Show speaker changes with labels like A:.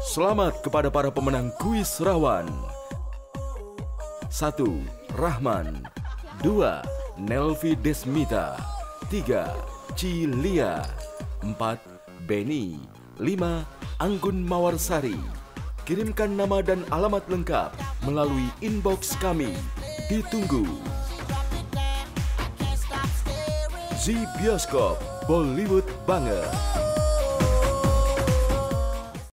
A: Selamat kepada para pemenang kuis rawan. 1. Rahman 2. Nelvi Desmita 3. Cilia 4. Beni 5. Anggun Mawarsari Kirimkan nama dan alamat lengkap melalui inbox kami. Ditunggu. Z Bioskop Bollywood banget.